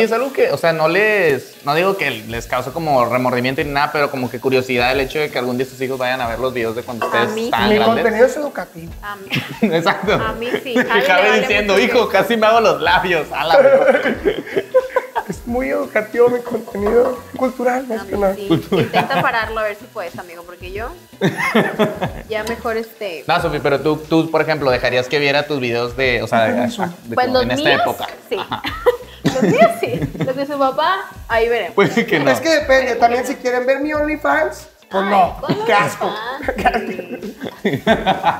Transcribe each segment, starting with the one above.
sí, es algo que, o sea, no les, no digo que les cause como remordimiento ni nada, pero como que curiosidad el hecho de que algún día sus hijos vayan a ver los videos de cuando A ustedes mí estaban Mi grandes. contenido es educativo. A mí, Exacto. A mí sí, Javi le Javi vale diciendo, hijo, casi me hago los labios. A la. Es muy educativo mi contenido cultural, más a que mí nada. sí. Intenta pararlo a ver si puedes, amigo, porque yo ya mejor este... No, Sofi, pero tú, tú, por ejemplo, dejarías que viera tus videos de, o sea, de, de- Pues los en esta míos, época. sí. Los míos sí. Los de su papá, ahí veremos. Puede que no. Es que depende, también si quieren ver mi OnlyFans, pues Ay, no. ¿cuál Qué asco. OnlyFans?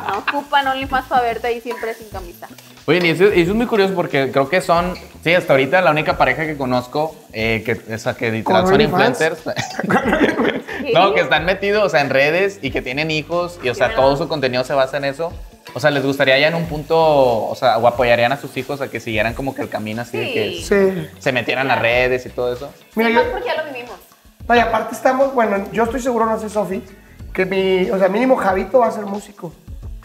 No ocupan OnlyFans para verte ahí siempre sin camisa. Oye, y eso, es muy curioso porque creo que son, sí, hasta ahorita la única pareja que conozco eh, que, esa que literal ¿Con son influencers. no, que están metidos, o sea, en redes y que tienen hijos y, o sea, todo su contenido se basa en eso. O sea, ¿les gustaría ya en un punto, o sea, o apoyarían a sus hijos a que siguieran como que el camino así de que Sí. se metieran a redes y todo eso? Mira, Sí, yo, más porque ya lo vivimos. no, y aparte estamos, bueno, yo estoy seguro, no sé, Sofi, que mi, o sea, mínimo Javito va a ser músico.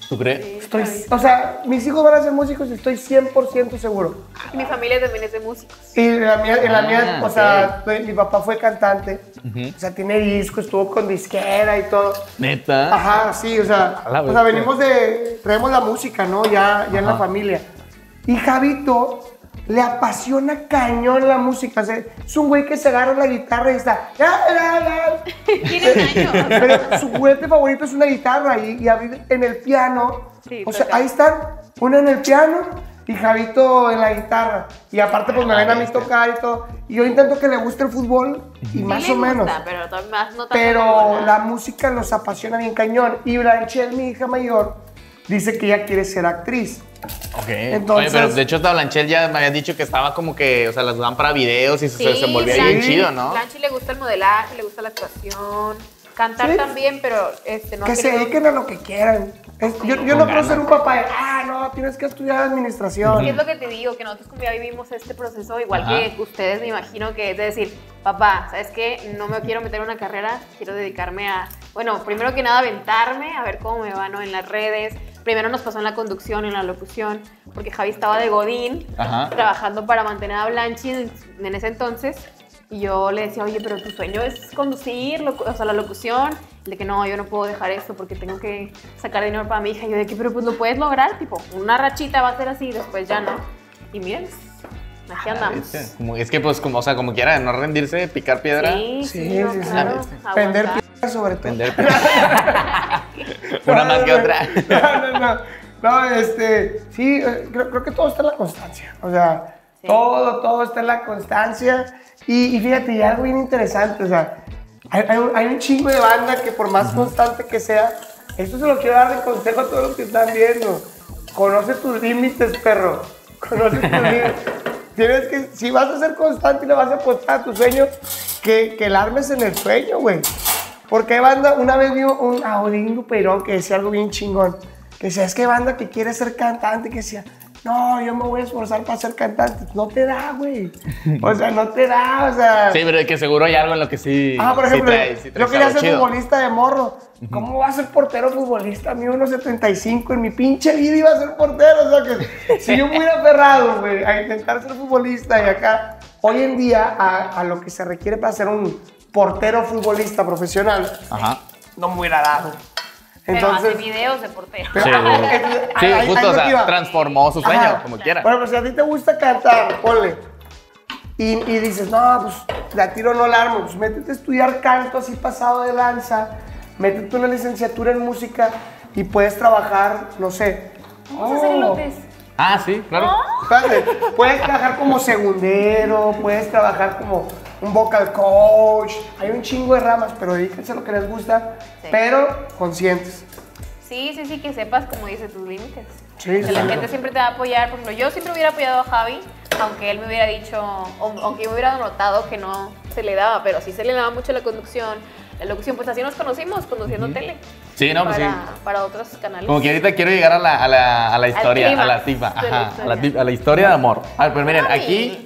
¿Tú crees? Estoy, o sea, mis hijos van a ser músicos y estoy 100% seguro. Y mi familia también es de músicos. Y en la mía, en la mía, Ah, o sea, mi papá fue cantante, o sea, tiene disco, estuvo con disquera y todo. Neta. Ajá, sí, o sea, o sea, venimos de, traemos la música, ¿no? Ya, ya en la familia. Y Javito le apasiona cañón la música, o sea, es un güey que se agarra la guitarra y está... "La, la, la". Tienen años. Pero su juguete favorito es una guitarra y, y abrir en el piano. Sí, o sea, toca. ahí están, uno en el piano y Javito en la guitarra. Y aparte, pues me ven a mí tocar y todo. Y yo intento que le guste el fútbol y más Sí o le menos. gusta, pero más no Pero la música los apasiona bien cañón. Y Blanchel, mi hija mayor, dice que ella quiere ser actriz. Ok. Entonces- Oye, pero de hecho, hasta Blanchel ya me había dicho que estaba como que, o sea, las usaban para videos y se, Sí, se volvía bien chido, ¿no? Blanchi le gusta el modelaje, le gusta la actuación, cantar Sí. también, pero este no que se dediquen a lo que quieran. Es- yo yo no quiero ser un papá de, ah, no, tienes que estudiar administración. Y es lo que te digo, que nosotros como ya vivimos este proceso, igual Ajá. que ustedes me imagino que es de decir, papá, ¿sabes qué? No me quiero meter en una carrera, quiero dedicarme a, bueno, primero que nada aventarme, a ver cómo me va ¿no? en las redes. Primero nos pasó en la conducción, en la locución, porque Javi estaba de Godín, Ajá. trabajando para mantener a Blanchi en, en ese entonces. Y yo le decía, oye, pero tu sueño es conducir, o sea, la locución. Y de que no, yo no puedo dejar esto porque tengo que sacar dinero para mi hija. Y yo de que, pero pues lo puedes lograr, tipo, una rachita va a ser así, después ya no. Y miren, aquí andamos. ¿Viste? Como- es que, pues, como, o sea, como quiera, no rendirse, picar piedra. Sí, sí, Sí, claro. Sobre todo. Vender Una más que otra. No, no, no. No, este, sí, eh, creo, creo que todo está en la constancia. O sea, Sí. todo, todo está en la constancia. Y, y fíjate, y algo bien interesante, o sea, hay, hay un, hay un chingo de banda que por más constante que sea, esto se lo quiero dar de consejo a todos los que están viendo. Conoce tus límites, perro. Conoce tus límites. Tienes que, si vas a ser constante y le vas a apostar a tu sueño, que, que el armes en el sueño, güey. Porque banda, una vez vi un Audín Duperón que decía algo bien chingón. Que decía, es que banda que quiere ser cantante, que decía, no, yo me voy a esforzar para ser cantante. No te da, güey. O sea, no te da, o sea. Sí, pero que seguro hay algo en lo que sí. Ah, por sí ejemplo, yo quería ser chido. futbolista de morro. ¿Cómo va a ser portero futbolista? A mí 1.75, en mi pinche vida iba a ser portero. O sea, que si yo me hubiera aferrado, güey, a intentar ser futbolista y acá, hoy en día, a, a lo que se requiere para ser un portero futbolista profesional, Ajá. no me hubiera dado. Pero hace Entonces, videos de portero. pero- Sí, Ahí- Sí, ahí- justo, ahí o sea, iba. transformó su sueño, Ajá. como quiera. Bueno, pues si a ti te gusta cantar, ponle. Y, y dices, no, pues la tiro no la armo. Pues métete a estudiar canto así pasado de lanza. Métete una licenciatura en música y puedes trabajar, no sé. Vamos a hacer Oh, elotes. Ah, sí, claro. espérate, puedes trabajar como segundero, puedes trabajar como un vocal coach. Hay un chingo de ramas, pero dedíquense a lo que les gusta, Sí. pero conscientes. Sí, sí, sí, que sepas, como dice, tus límites. Sí, que la sí. gente siempre te va a apoyar. Por ejemplo, yo siempre hubiera apoyado a Javi, aunque él me hubiera dicho, aunque yo me hubiera notado que no se le daba, pero sí se le daba mucho la conducción, la locución. Pues así nos conocimos, conduciendo tele. Sí, no, pues para, sí. para otros canales. Como que ahorita quiero llegar a la, a la, a la historia, a la ajá, a la, a la historia de amor. A ver, pues miren, aquí